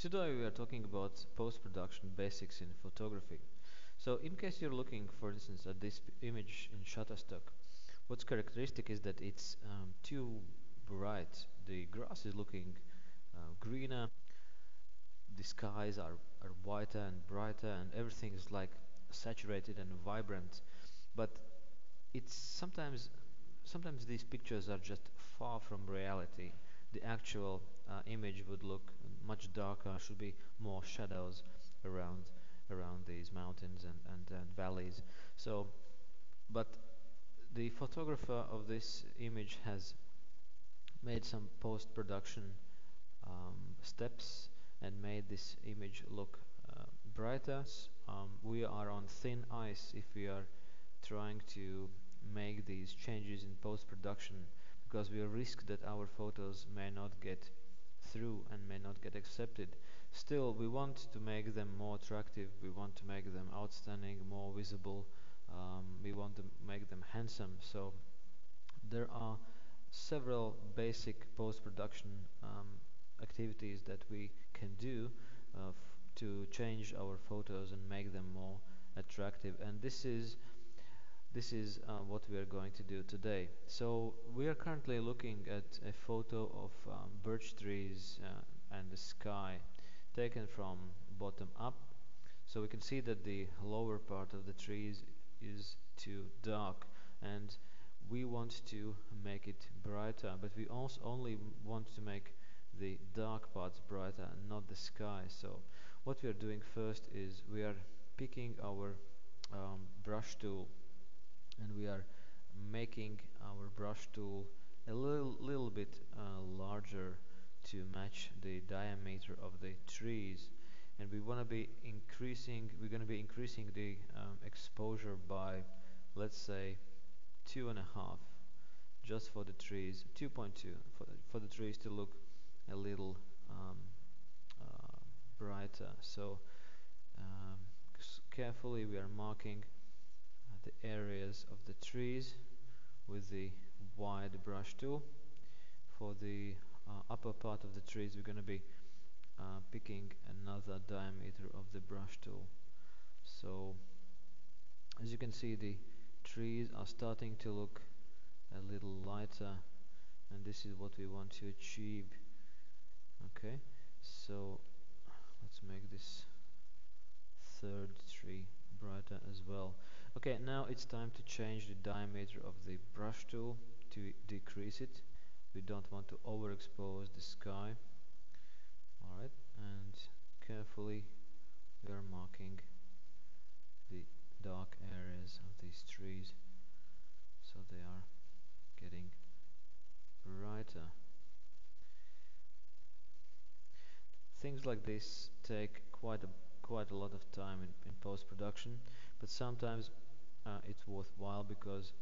Today we are talking about post-production basics in photography. So in case you're looking for instance at this image in Shutterstock, what's characteristic is that it's um, too bright. The grass is looking uh, greener, the skies are, are whiter and brighter and everything is like saturated and vibrant. But it's sometimes sometimes these pictures are just far from reality. The actual uh, image would look much darker, should be more shadows around around these mountains and, and, and valleys. So, but the photographer of this image has made some post-production um, steps and made this image look uh, brighter. Um, we are on thin ice if we are trying to make these changes in post-production because we risk that our photos may not get through and may not get accepted. Still, we want to make them more attractive, we want to make them outstanding, more visible, um, we want to make them handsome. So there are several basic post-production um, activities that we can do uh, to change our photos and make them more attractive and this is this is uh, what we are going to do today. So we are currently looking at a photo of um, birch trees uh, and the sky taken from bottom up. So we can see that the lower part of the trees is too dark and we want to make it brighter but we also only want to make the dark parts brighter not the sky. So what we are doing first is we are picking our um, brush tool and we are making our brush tool a little, little bit uh, larger to match the diameter of the trees. And we want to be increasing we're going to be increasing the um, exposure by let's say two and a half just for the trees 2.2 for, for the trees to look a little um, uh, brighter. So um, carefully we are marking the areas of the trees with the wide brush tool. For the uh, upper part of the trees we're going to be uh, picking another diameter of the brush tool. So as you can see the trees are starting to look a little lighter and this is what we want to achieve. Okay, so let's make this third tree brighter as well. Okay, now it's time to change the diameter of the brush tool to decrease it. We don't want to overexpose the sky. Alright, and carefully we are marking the dark areas of these trees so they are getting brighter. Things like this take quite a quite a lot of time in, in post-production but sometimes uh, it's worthwhile because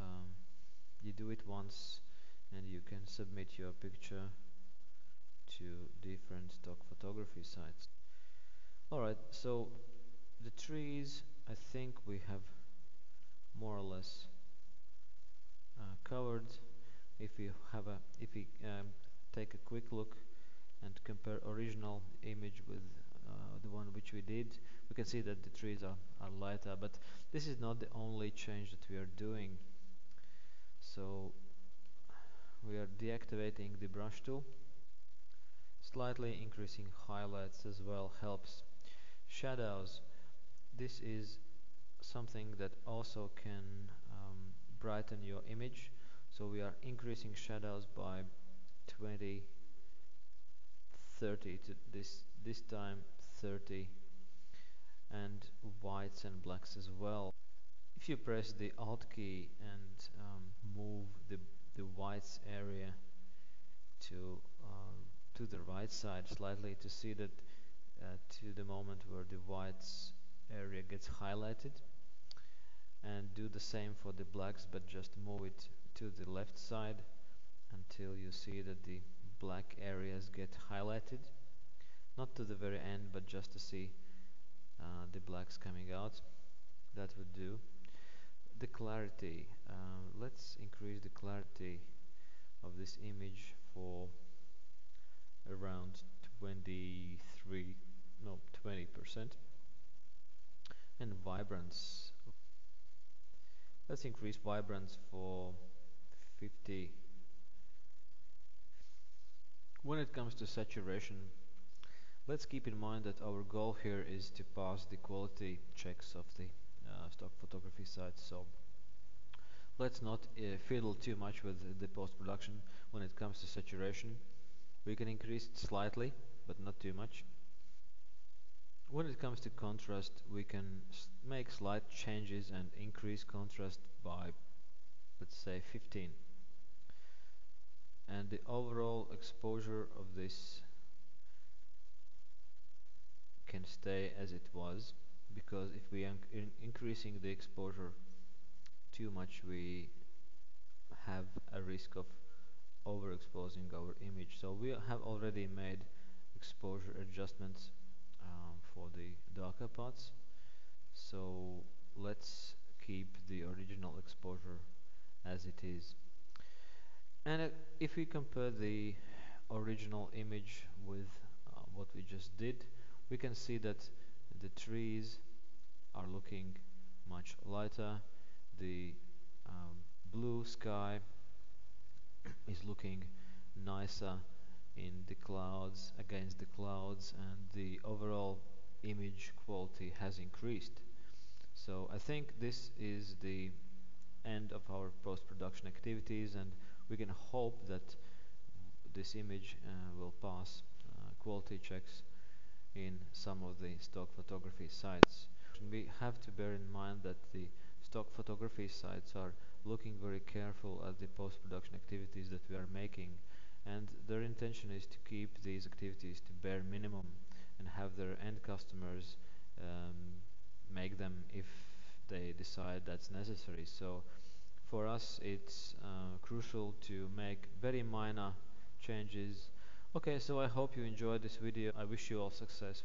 um, you do it once and you can submit your picture to different stock photography sites. Alright so the trees I think we have more or less uh, covered. If we have a if we um, take a quick look and compare original image with the one which we did. We can see that the trees are, are lighter but this is not the only change that we are doing. So we are deactivating the brush tool. Slightly increasing highlights as well helps. Shadows. This is something that also can um, brighten your image. So we are increasing shadows by 20 30 to this this time 30 and whites and blacks as well. If you press the Alt key and um, move the, the whites area to, uh, to the right side slightly to see that uh, to the moment where the whites area gets highlighted and do the same for the blacks but just move it to the left side until you see that the black areas get highlighted not to the very end but just to see uh, the blacks coming out. That would do. The clarity uh, let's increase the clarity of this image for around 23 no 20 percent. And vibrance. Let's increase vibrance for 50 when it comes to saturation let's keep in mind that our goal here is to pass the quality checks of the uh, stock photography site so let's not uh, fiddle too much with the post-production when it comes to saturation. We can increase it slightly but not too much. When it comes to contrast we can make slight changes and increase contrast by let's say 15 and the overall exposure of this can stay as it was because if we are in increasing the exposure too much we have a risk of overexposing our image. So we have already made exposure adjustments um, for the darker parts. So let's keep the original exposure as it is. And uh, if we compare the original image with uh, what we just did we can see that the trees are looking much lighter. The um, blue sky is looking nicer in the clouds against the clouds and the overall image quality has increased. So I think this is the end of our post-production activities and we can hope that this image uh, will pass uh, quality checks in some of the stock photography sites. We have to bear in mind that the stock photography sites are looking very careful at the post-production activities that we are making and their intention is to keep these activities to bare minimum and have their end customers um, make them if they decide that's necessary. So for us it's uh, crucial to make very minor changes. Okay, so I hope you enjoyed this video. I wish you all success.